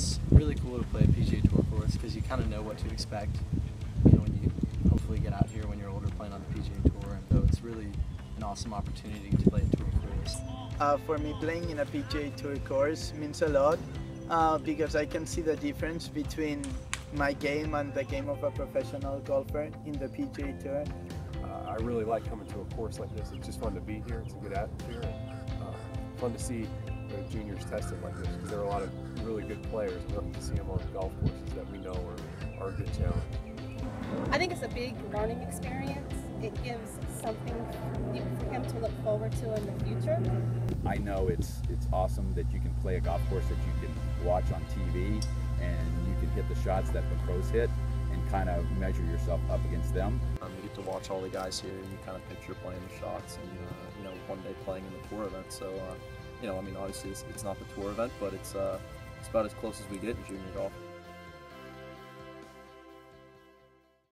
it's really cool to play a PGA Tour course because you kind of know what to expect. You know, when you hopefully get out here when you're older playing on the PGA Tour, and so it's really an awesome opportunity to play a tour course. Uh, for me, playing in a PGA Tour course means a lot uh, because I can see the difference between my game and the game of a professional golfer in the PGA Tour. Uh, I really like coming to a course like this. It's just fun to be here. It's a good atmosphere. And, uh, fun to see the juniors tested like this because there are a lot of really good players. We love to see them on golf courses that we know are, are a good challenge. I think it's a big learning experience. It gives something for him to look forward to in the future. I know it's it's awesome that you can play a golf course that you can watch on TV and you can hit the shots that the pros hit and kind of measure yourself up against them. Um, you get to watch all the guys here, and you kind of picture playing the shots, and uh, you know, one day playing in the tour event. So, uh, you know, I mean, obviously it's, it's not the tour event, but it's uh, it's about as close as we get in junior golf.